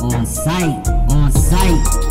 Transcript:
on site, on site.